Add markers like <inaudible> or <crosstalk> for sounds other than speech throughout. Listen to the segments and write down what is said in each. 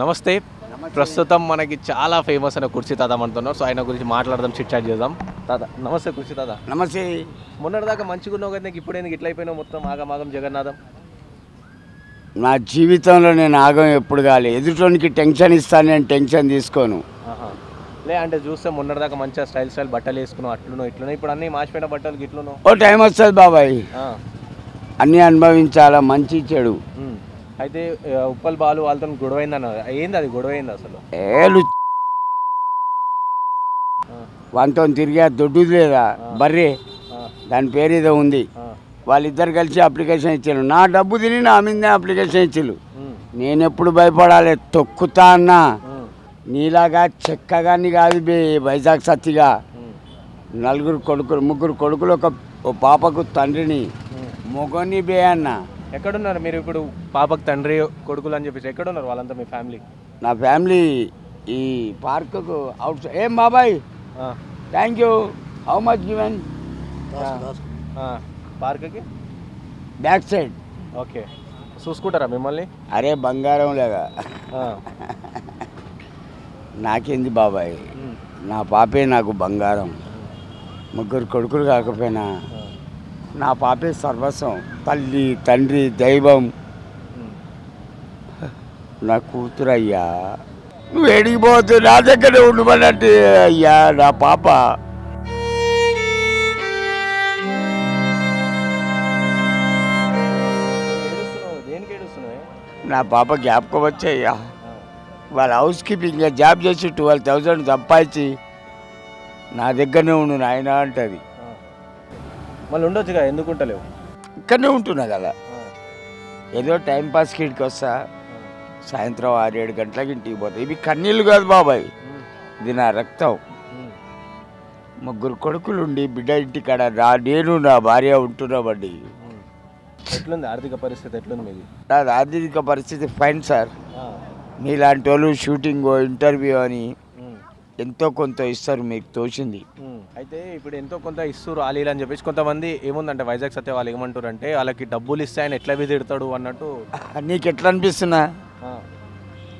నమస్తే. ప్రస్తుతం మనకి చాలా ఫేమస్ అయిన కుర్చీ తాత అంటున్నారు సో ఆయన గురించి మాట్లాడదాం చిట్ చాట్ చేద్దాం. తాత నమస్తే కుర్చీ తాత. నమస్తే. మొన్నటిదాకా మంచిగా ఉన్నావు కదా నీకు ఇప్పుడు ఎందుకు ఇట్లా అయిపోయినావు మొత్తం ఆగమాగం జగన్నాథం? నా జీవితంలో నేను ఆగం ఎప్పుడు కాలే. ఎదుటోనికి టెన్షన్ ఇస్తాను నేను టెన్షన్ తీసుకోను. లే అంటే చూస్తే మొన్నటిదాకా మంచిగా స్టైల్ స్టైల్ బట్టలు వేసుకున్నావు అట్లున్నావు ఇట్లున్నావు. ఇప్పుడు అన్ని మార్చిపోయిన బట్టలు గిట్లున్నావు. ఓ టైం వస్తుంది బాబాయ్. అన్నీ అనుభవించాలా మంచి చెడు. అయితే ఉప్పల్ బాలు వాళ్ళతో గొడవైంది అన్నారు ఏంది అది గొడవైంది అసలు? ఏలు వానితో తిరిగా దొడ్డు లేదా? బర్రే. దాని పేరు ఏదో ఉంది. వాళ్ళిద్దరు కలిసి అప్లికేషన్ ఇచ్చారు. నా డబ్బు తిని నా మీదే అప్లికేషన్ ఇచ్చారు. నేను ఎప్పుడు భయపడాలి? తొక్కుతా అన్నా. నీలాగా చెక్కగాని కాదు బే వైజాగ్ సత్తిగా. నలుగురు కొడుకులు ముగ్గురు కొడుకులు ఒక పాపకు తండ్రిని. మొగని బే అన్న. ఎక్కడున్నారు? మీరు ఇప్పుడు పాపకు తండ్రి కొడుకులు అని చెప్పేసి ఎక్కడున్నారు వాళ్ళంతా మీ ఫ్యామిలీ? నా ఫ్యామిలీ ఈ పార్కుకు అవుట్ సైడ్ ఏం బాబాయ్? Thank you how much given పార్క్కి? Back side okay. చూసుకుంటారా మిమ్మల్ని? అరే బంగారం లేగా ఆ, నాకేంది బాబాయ్? నా పాపే నాకు బంగారం. ముగ్గురు కొడుకులు కాకపోయినా నా పాపే సర్వస్వం. తల్లి తండ్రి దైవం. నా కూతురు అయ్యా నువ్వు ఎడిగిపోతు నా దగ్గర ఉండమన్నట్టు అయ్యా నా పాప. నా పాప జ్ఞాపకం వచ్చాయ్యా. వాళ్ళ హౌస్ కీపింగ్ జాబ్ చేసి ట్వెల్వ్ థౌజండ్ సంపాదించి నా దగ్గరనే ఉండు నాయన అంటది. మళ్ళీ ఉండొచ్చుగా ఎందుకు ఉంటలేవు ఇక్కడనే ఉంటున్నా కదా. ఏదో టైం పాస్ కిడికి వస్తా సాయంత్రం ఆరు ఏడు గంటలకి ఇంటికి పోతా. ఇవి కన్నీళ్ళు కాదు బాబాయ్. ఇది నా రక్తం. ముగ్గురు కొడుకులుండి బిడ్డ ఇంటికాడ రా నేను నా భార్య ఉంటున్నామండి. ఎట్లుంది? ఆర్థిక పరిస్థితి ఎట్లుంది మీది? నా ఆర్థిక పరిస్థితి ఫైన్ సార్. మీలాంటి వాళ్ళు షూటింగ్ ఇంటర్వ్యూ అని ఎంతో కొంత ఇస్తారు మీకు తోచింది. అయితే ఇప్పుడు ఎంతో కొంత ఇస్తారు ఆలీలు అని చెప్పేసి కొంతమంది ఏముందంటే వైజాగ్ సత్య వాళ్ళు ఏమంటారు అంటే వాళ్ళకి డబ్బులు ఇస్తే ఆయన ఎట్లా తిడతాడు అన్నట్టు. <laughs> నీకు ఎట్లా అనిపిస్తున్నా?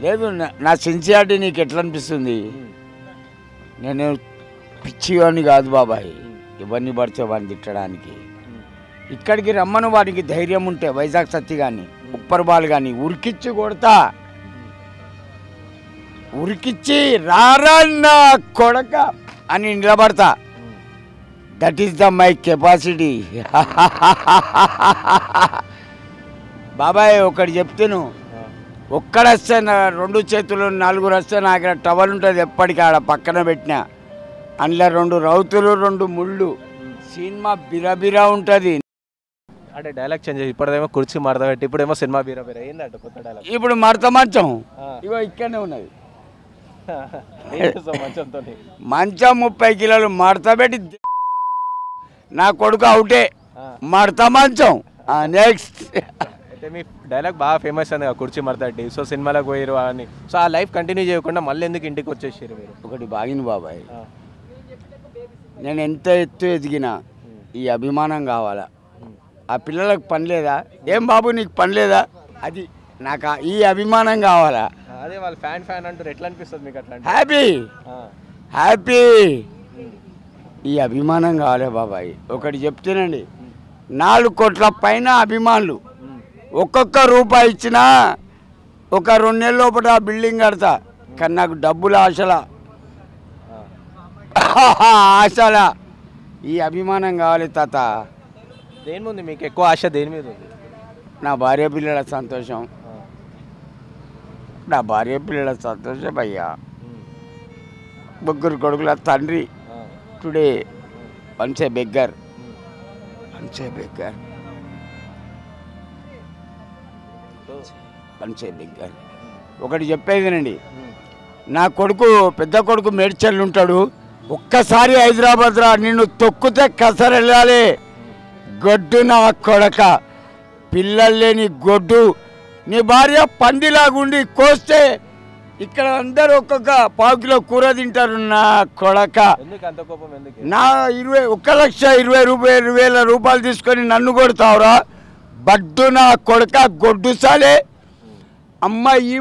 లేదు నా- సిన్సియారిటీ నీకు ఎట్లా అనిపిస్తుంది? నేను పిచ్చివాడిని కాదు బాబాయ్. ఎవరిని పడితే వాడిని తిట్టడానికి. ఇక్కడికి రమ్మను వాడికి ధైర్యం ఉంటే వైజాగ్ సత్తి కానీ ఉప్పర్ బాల్ కానీ ఉరికిచ్చి కొడతా. ఉరికిచ్చి రారా నా కొడక అని నిలబడతా. That is the my capacity బాబాయ్ ఒకటి చెప్తాను. ఒక్కడొస్తే నా రెండు చేతులు నలుగురు వస్తే నాకు టవల్ ఉంటుంది ఎప్పటికీ ఆడ పక్కన పెట్టిన. అందులో రెండు రౌతులు రెండు ముళ్ళు. సినిమా బిరబిరా ఉంటుంది. అంటే డైలాగ్ చేంజ్ ఇప్పుడేమో కుర్చీ మడత పెట్టి ఇప్పుడేమో సినిమా బీరా బీరా ఏందంటే కొత్త డైలాగ్ ఇప్పుడు మడత మంచం. ఆ. ఇగో ఇక్కడనే ఉన్నది. మంచం ముప్పై కిలోలు మడత పెట్టి నా కొడుకు అవుటే. మడత మంచం. నెక్స్ట్ అయితే మీ డైలాగ్ బాగా ఫేమస్ అయింది కదా కుర్చీ మడత పెట్టి. సో సినిమాలకు పోయారు అని. సో ఆ లైఫ్ కంటిన్యూ చేయకుండా మళ్ళీ ఎందుకు ఇంటికి వచ్చేసారు మీరు? ఒకటి బాగిన బాబాయ్. నేను ఎంత ఎత్తు ఎదిగినా ఈ అభిమానం కావాలా? ఆ పిల్లలకు పని లేదా? ఏం బాబు నీకు పని లేదా? అది నాకు ఈ అభిమానం కావాలా? అదే వాళ్ళు ఫ్యాన్ ఫ్యాన్ అంటారు ఎట్లా అనిపిస్తుంది మీకు అట్లా అంటే? Happy happy! ఈ అభిమానం కావాలి బాబాయ్. ఒకటి చెప్తేనండి నాలుగు కోట్ల పైన అభిమానులు. ఒక్కొక్క రూపాయి ఇచ్చినా ఒక రెండు నెలల లోపల ఆ బిల్డింగ్ కడతా. కానీ నాకు డబ్బులు ఆశలా. <laughs> ఆశలా. ఈ అభిమానం కావాలి తాత. దేని ముందు మీకు ఎక్కువ ఆశ దేని మీద ఉంది? నా భార్య పిల్లల సంతోషం. నా భార్య పిల్లల సంతోషం అయ్యా. ముగ్గురు కొడుకుల తండ్రి today once beggar. Um. Beggar. So, beggar. ఒకటి చెప్పేదినండి నా కొడుకు పెద్ద కొడుకు మేడ్చల్ ఉంటాడు. ఒక్కసారి హైదరాబాద్ రా నిన్ను తొక్కుతే కసరెళ్ళాలి. గొడ్డు నా కొడక. పిల్లలు లేని గొడ్డు నీ భార్య పందిలాగుండి కోస్తే ఇక్కడ అందరు ఒక్కొక్క పావు కిలో కూర తింటారు నా కొడక. నా ఇరవై ఒక్క లక్ష ఇరవై రూపాయలు వేల రూపాయలు తీసుకొని నన్ను కొడతావురా? బడ్డు నా కొడక గొడ్డు సాలే. అమ్మ ఈ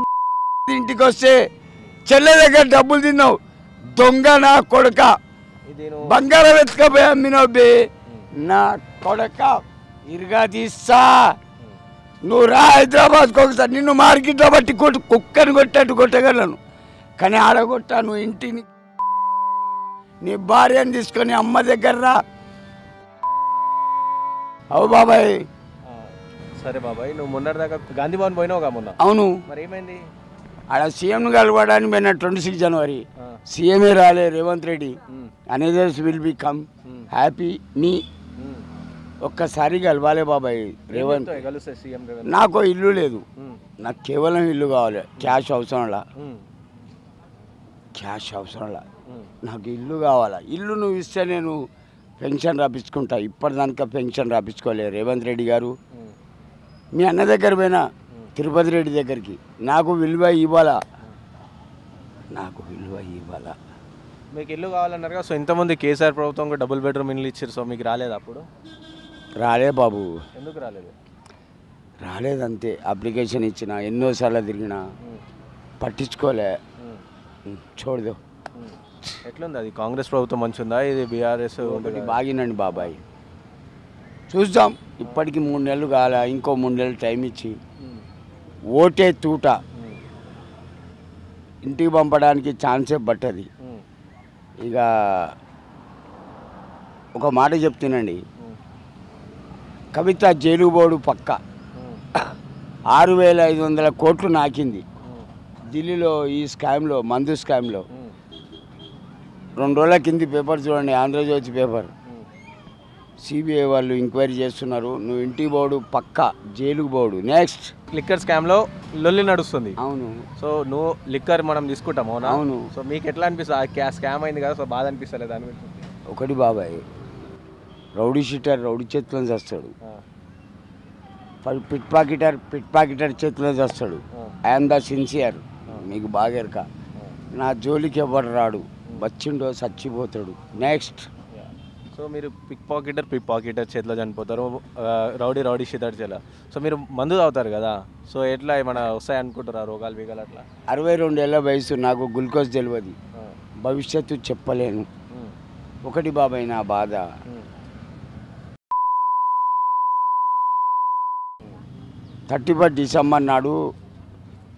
<laughs> ఇంటికి వస్తే చెల్లె దగ్గర డబ్బులు తిన్నావు. దొంగ నా కొడుక. బంగారం ఎత్తుకపోయి అమ్మినావు నా కొడక ఇరుగా తీస్తా. నువ్వు రా హైదరాబాద్కి ఒకసారి. నిన్ను మార్కెట్లో బట్టి కొట్టు కుక్కని కొట్టట్టు కొట్టగలను. కానీ ఆడగొట్టా నువ్వు ఇంటిని. నీ భార్యను తీసుకొని అమ్మ దగ్గర రా. అవు బాబాయ్. సరే బాబాయ్ నువ్వు మొన్నటిదాకా గాంధీ భవన్ పోయినావుగా మొన్న? అవును. మరి ఏమైంది? ఆడ సీఎంను కలవడానికి పోయిన ట్వంటీ సిక్స్ జనవరి. ఆ, సీఎంఏ రాలే Revanth Reddy. And others will be come. Happy మీ. ఒక్కసారి కలవాలే బాబాయ్. రేవంత్ నాకు ఇల్లు లేదు. నాకు కేవలం ఇల్లు కావాలి. క్యాష్ అవసరంలా క్యాష్ అవసరంలా నాకు ఇల్లు కావాలా? ఇల్లు నువ్వు ఇస్తే నేను పెన్షన్ రాపించుకుంటా ఇప్పటిదానికా పెన్షన్ రాపించుకోలే రేవంత్ రెడ్డి గారు. మీ అన్న దగ్గర పోయినా తిరుపతి రెడ్డి దగ్గరికి. నాకు విలువ ఇవ్వాలా? నాకు విలువ ఇవ్వాలా? మీకు ఇల్లు కావాలన్నారు సో ఇంతమంది కేసీఆర్ ప్రభుత్వం డబుల్ బెడ్రూమ్ ఇల్లు ఇచ్చారు సో మీకు రాలేదు అప్పుడు? రాలే బాబు. ఎందుకు రాలేదు? రాలేదంతే. అప్లికేషన్ ఇచ్చిన ఎన్నోసార్లు తిరిగినా పట్టించుకోలే. చూడదు. ఎట్లుంది అది? కాంగ్రెస్ ప్రభుత్వం మంచిగా ఇది బీఆర్ఎస్ ఒకటి బాగినండి బాబాయ్. చూద్దాం. ఇప్పటికి మూడు నెలలు కాల ఇంకో మూడు నెలలు టైం ఇచ్చి. ఓటే తూట. ఇంటికి పంపడానికి ఛాన్సే పట్టది. ఇక ఒక మాట చెప్తానండి కవిత జైలు బోర్డు పక్క. ఆరు వేల ఐదు వందల కోట్లు నాకింది. ఢిల్లీలో ఈ స్కామ్లో మందు స్కామ్లో. రెండు రోజుల కింది పేపర్ చూడండి ఆంధ్రజ్యోతి పేపర్. సిబిఐ వాళ్ళు ఎంక్వైరీ చేస్తున్నారు నువ్వు ఇంటికి పోడు పక్క జైలుకు పోడు నెక్స్ట్ లిక్కర్ స్కామ్లో లొల్లి నడుస్తుంది. అవును. సో నువ్వు లిక్కర్ మనం తీసుకుంటాం అవునా? అవును. సో మీకు ఎట్లా అనిపిస్తుంది? ఆ స్కామ్ అయింది కదా సో బాధ అనిపిస్తలేదు గురించి? ఒకటి బాబాయ్. రౌడీ షీటర్ రౌడీ చేతిలో చేస్తాడు. పిట్ పాకెటర్ పిట్ పాకెటర్ చేతిలో చేస్తాడు. ఐఎమ్ ద సిన్సియర్ మీకు బాగా ఎరక. నా జోలికి ఎవరు రాడు? వచ్చిండో చచ్చిపోతాడు. నెక్స్ట్. సో మీరు పిక్ పాకెటర్ పిక్ పాకెటర్ చేతిలో చనిపోతారు. రౌడీ రౌడీ షీటర్ చేల సో మీరు మందు తాగుతారు కదా? సో ఎట్లా ఏమైనా వస్తాయి అనుకుంటారా రోగాలు వీగాలు అట్లా? అరవై రెండేళ్ళ వయసు నాకు గ్లూకోజ్ తెలియదు భవిష్యత్తు చెప్పలేను. ఒకటి బాబాయ్ నా బాధ థర్టీ ఫస్ట్ డిసెంబర్ నాడు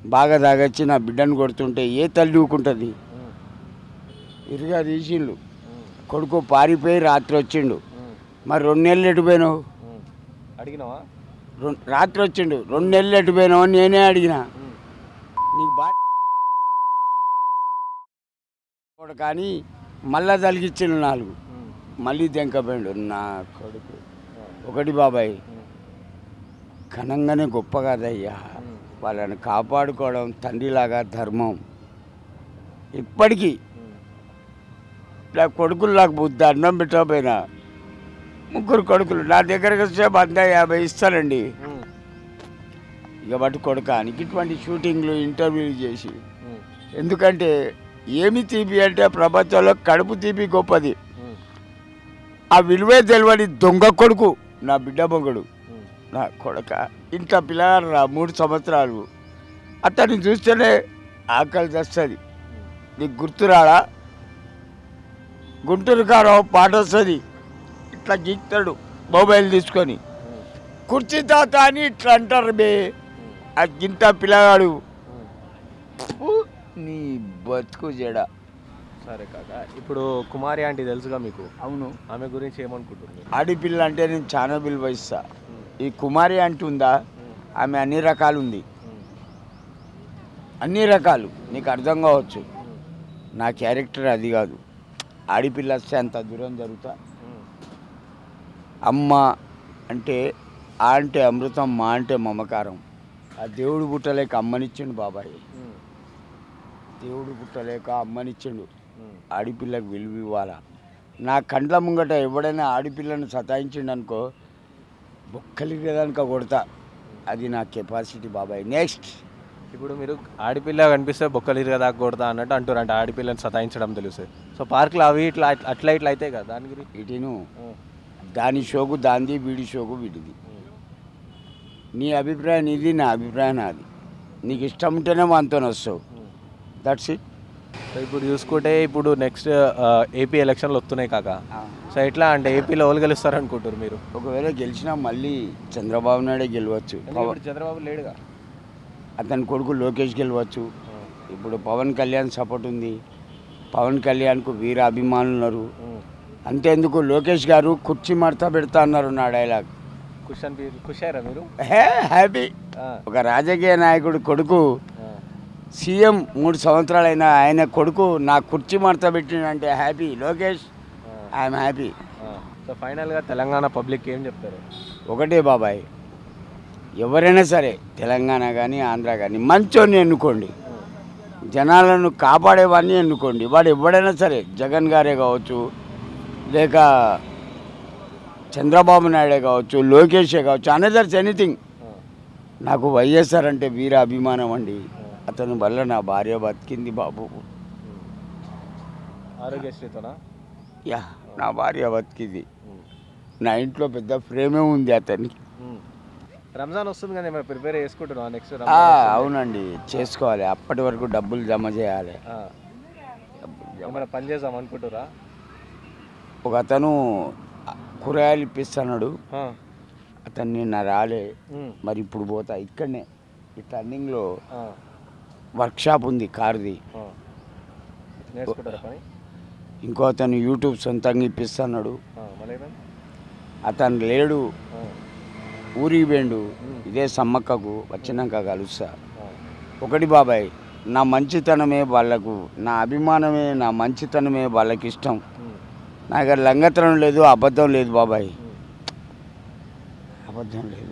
బాగా తాగొచ్చి నా బిడ్డను కొడుతుంటే ఏ తల్లి ఊకుంటుంది? ఇరుగా తీసిండు. కొడుకు పారిపోయి రాత్రి వచ్చిండు. మరి రెండు నెలలు ఎటు పోయినావు? ఉమ్. అడిగినావా రాత్రి వచ్చిండు. రెండు నెలలు ఎటు పోయినావు అని నేనే అడిగిన. నీకు బా కానీ మళ్ళా తలిగిచ్చిండు నాలుగు. మళ్ళీ దెంకపోయిండు నా కొడుకు. ఒకటి బాబాయ్. ఘనంగానే గొప్ప కాదయ్యా వాళ్ళని కాపాడుకోవడం తండ్రిలాగా ధర్మం. ఇప్పటికీ. నా కొడుకులు నాకు బుద్ధి అన్నం పెట్టకపోయినా ముగ్గురు కొడుకులు నా దగ్గరకు వస్తే వంద యాభై ఇస్తానండి ఇక బట్టి కొడుకానికి ఇటువంటి షూటింగ్లు ఇంటర్వ్యూలు చేసి. ఎందుకంటే ఏమి తీపి అంటే ప్రపంచంలో కడుపు తీపి గొప్పది. ఆ విలువే తెలియని దొంగ కొడుకు నా బిడ్డ మొగుడు. నా కొడక. ఇంత పిల్లగాడు రా మూడు సంవత్సరాలు. అతన్ని చూస్తేనే ఆకలి తెస్తుంది. నీకు గుర్తురాడా? గుంటూరు కారం పాట వస్తుంది ఇట్లా గీక్తాడు మొబైల్ తీసుకొని. కుర్చీ తాత అని ఇట్లా అంటారు బే. ఆ గింత పిల్లగాడు. నీ బతుకు జడ. సరే కాక ఇప్పుడు కుమారి ఆంటీ తెలుసుగా మీకు? అవును. ఆమె గురించి ఏమనుకుంటున్నారు? ఆడిపిల్ల అంటే నేను చాలా విలువ ఇస్తా. ఈ కుమారి అంటుందా? ఆమె అన్ని రకాలు ఉంది అన్ని రకాలు. నీకు అర్థం కావచ్చు. నా క్యారెక్టర్ అది కాదు. ఆడిపిల్ల వస్తే అంత దూరం జరుగుతా? అమ్మ అంటే ఆ అంటే అమృతం మా అంటే మమకారం. ఆ దేవుడు పుట్టలేక అమ్మనిచ్చిండు బాబాయ్. దేవుడు పుట్టలేక అమ్మనిచ్చిండు. ఆడిపిల్లకు విలువ ఇవ్వాలా? నా కండ్ల ముంగట ఎవడైనా ఆడిపిల్లను సతాయించిండు అనుకో బొక్కలిగదానిక కొడతా అది నా కెపాసిటీ బాబాయ్. నెక్స్ట్. ఇప్పుడు మీరు ఆడపిల్ల కనిపిస్తే బొక్కలు ఇరగదా కొడతా అన్నట్టు అంటారు అంటే ఆడపిల్లని సతాయించడం తెలుసు. సో పార్కులు అవి ఇట్లా అట్లా ఇట్లా అయితే కదా దాని గురించి ఇటును దాని షోకు దాంది వీడి షోకు వీడిది. నీ అభిప్రాయం ఇది నా అభిప్రాయం నాది. నీకు ఇష్టం ఉంటేనే మనతో వస్తావు దట్స్ ఇట్ సో ఇప్పుడు చూసుకుంటే ఇప్పుడు నెక్స్ట్ ఏపీ ఎలక్షన్లు వస్తున్నాయి కాక. సో ఎట్లా అంటే ఏపీలో ఎవరు గెలుస్తారు అనుకుంటారు మీరు? ఒకవేళ గెలిచినా మళ్ళీ చంద్రబాబు నాయుడే గెలవచ్చు. చంద్రబాబు లేడుగా? అతని కొడుకు లోకేష్ గెలవచ్చు. ఇప్పుడు పవన్ కళ్యాణ్ సపోర్ట్ ఉంది. పవన్ కళ్యాణ్కు వీర అభిమానులు ఉన్నారు అంతేందుకు లోకేష్ గారు కుర్చీ మడత పెడతా అన్నారు నా డైలాగ్ మీరు? హే హ్యాపీ ఒక రాజకీయ నాయకుడు కొడుకు సీఎం మూడు సంవత్సరాలైన ఆయన కొడుకు నా కుర్చీ మడత పెట్టినంటే happy Lokesh I'm happy. So ఫైనల్గా తెలంగాణ పబ్లిక్ ఏం చెప్తారు? ఒకటే బాబాయ్ ఎవరైనా సరే తెలంగాణ కానీ ఆంధ్ర కానీ మంచోని ఎన్నుకోండి. జనాలను కాపాడేవాడిని ఎన్నుకోండి. వాడు ఎవడైనా సరే జగన్ గారే కావచ్చు లేక చంద్రబాబు నాయుడే కావచ్చు లోకేషే కావచ్చు అనదర్స్ ఎనీథింగ్ నాకు వైఎస్ఆర్ అంటే వీర అభిమానం అండి. అతని వల్ల నా భార్య బతికింది బాబు. ఆరోగ్యశ్రీతోనా? యా నా భార్య బతికింది. నా ఇంట్లో పెద్ద ఫ్రేమే ఉంది అతనికి. రంజాన్ వస్తుంది ఏమైనా ప్రిపేర్ చేసుకుంటున్నావా నెక్స్ట్ అవునండి చేసుకోవాలి. అప్పటి వరకు డబ్బులు జమ చేయాలి. ఏమైనా పని చేద్దాం అనుకుంటురా ఒక అతను కూరగాయలు ఇప్పిస్తున్నాడు. అతను నిన్న రాలే. మరి ఇప్పుడు పోతా ఇక్కడనే. ఈ టర్నింగ్లో వర్క్షాప్ ఉంది కార్ది. ఇంకో అతను యూట్యూబ్ సొంతంగా ఇప్పిస్తున్నాడు? అతను లేడు. ఊరికి ఉమ్. ఇదే సమ్మక్కకు వచ్చినాక కలుస్తా. ఒకటి బాబాయ్ నా మంచితనమే వాళ్ళకు నా అభిమానమే నా మంచితనమే వాళ్ళకి ఇష్టం. నాకు లంగతనం లేదు అబద్ధం లేదు బాబాయ్. అబద్ధం లేదు.